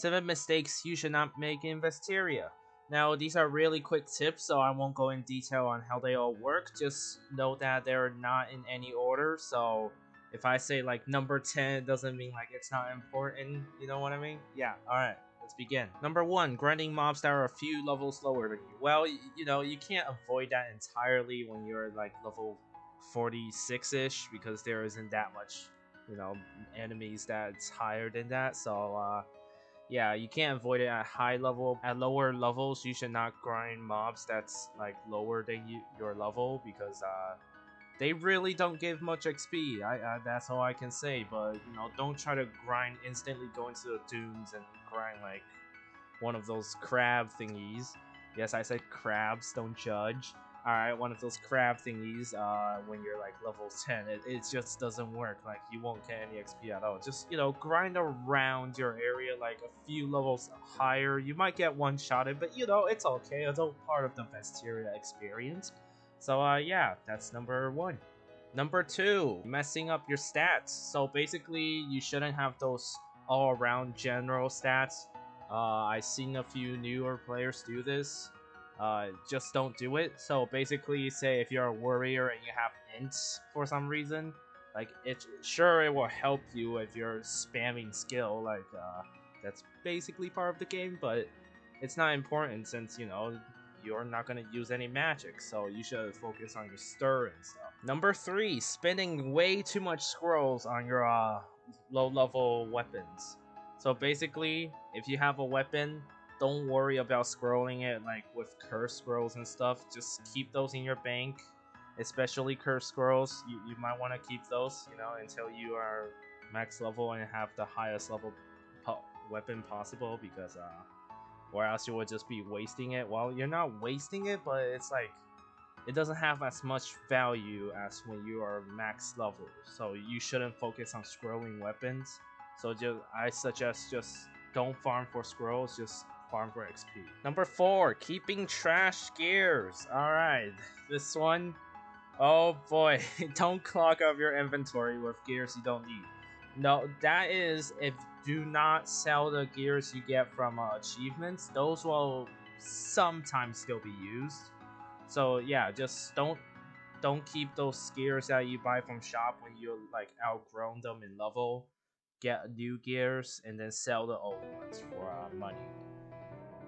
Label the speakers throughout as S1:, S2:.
S1: 7 mistakes you should not make in Vesteria. Now, these are really quick tips, so I won't go in detail on how they all work. Just know that they're not in any order, so if I say like number 10, it doesn't mean like it's not important, you know what I mean? Yeah, alright, let's begin. Number 1, grinding mobs that are a few levels lower than you. Well, you know, you can't avoid that entirely when you're like level 46-ish, because there isn't that much, you know, enemies that's higher than that, so uh, yeah, you can't avoid it at high level. At lower levels, you should not grind mobs that's like lower than you, your level because uh, they really don't give much XP. I, I, that's all I can say. But you know, don't try to grind instantly. Go into the dunes and grind like one of those crab thingies. Yes, I said crabs. Don't judge. Alright, one of those crab thingies uh, when you're like level 10. It, it just doesn't work. Like, you won't get any XP at all. Just, you know, grind around your area like a few levels higher. You might get one-shotted, but you know, it's okay. It's all part of the Vesteria experience. So, uh, yeah, that's number one. Number two, messing up your stats. So basically, you shouldn't have those all-around general stats. Uh, I've seen a few newer players do this uh, just don't do it. So basically, say if you're a warrior and you have ints for some reason, like it sure it will help you if you're spamming skill. Like uh, that's basically part of the game, but it's not important since you know you're not gonna use any magic, so you should focus on your stir and stuff. Number three, spending way too much scrolls on your uh, low level weapons. So basically, if you have a weapon don't worry about scrolling it like with curse scrolls and stuff. Just keep those in your bank, especially curse scrolls. You, you might want to keep those, you know, until you are max level and have the highest level po weapon possible because uh, or else you would just be wasting it. Well, you're not wasting it, but it's like it doesn't have as much value as when you are max level. So you shouldn't focus on scrolling weapons. So just I suggest just don't farm for scrolls, just farm for XP. Number four, keeping trash gears. Alright, this one, oh boy, don't clog up your inventory with gears you don't need. No, that is if do not sell the gears you get from uh, achievements. Those will sometimes still be used. So yeah, just don't don't keep those gears that you buy from shop when you like outgrown them in level. Get new gears and then sell the old ones for uh, money.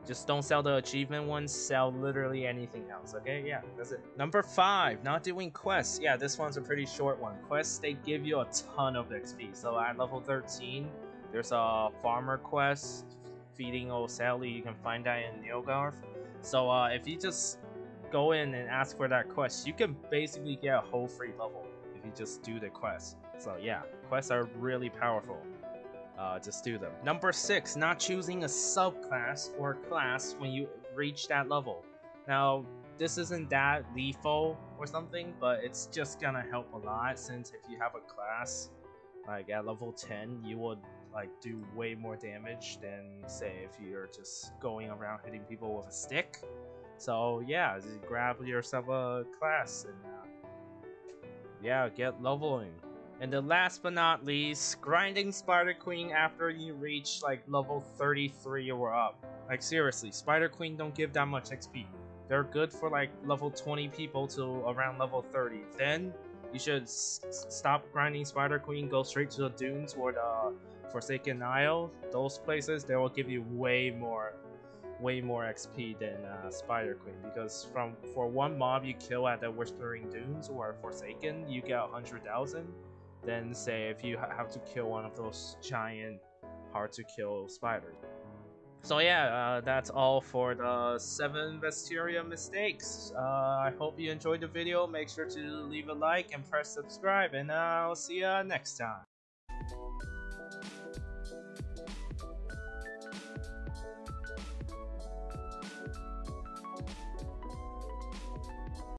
S1: Just don't sell the achievement ones, sell literally anything else, okay? Yeah, that's it. Number 5, not doing quests. Yeah, this one's a pretty short one. Quests, they give you a ton of XP. So at level 13, there's a farmer quest, feeding old Sally. You can find that in Nilgarf. So uh, if you just go in and ask for that quest, you can basically get a whole free level if you just do the quest. So yeah, quests are really powerful uh, just do them. Number six, not choosing a subclass or class when you reach that level. Now, this isn't that lethal or something, but it's just gonna help a lot since if you have a class like at level 10, you would like do way more damage than say if you're just going around hitting people with a stick. So yeah, just grab yourself a class and uh, yeah, get leveling. And the last but not least, grinding Spider Queen after you reach like level 33 or up. Like seriously, Spider Queen don't give that much XP. They're good for like level 20 people to around level 30. Then you should stop grinding Spider Queen, go straight to the dunes or the Forsaken Isle. Those places, they will give you way more way more XP than uh, Spider Queen because from for one mob you kill at the Whispering Dunes or Forsaken, you get 100,000 than say if you ha have to kill one of those giant hard to kill spiders. So yeah, uh, that's all for the 7 Vesteria mistakes. Uh, I hope you enjoyed the video. Make sure to leave a like and press subscribe, and I'll see you next time.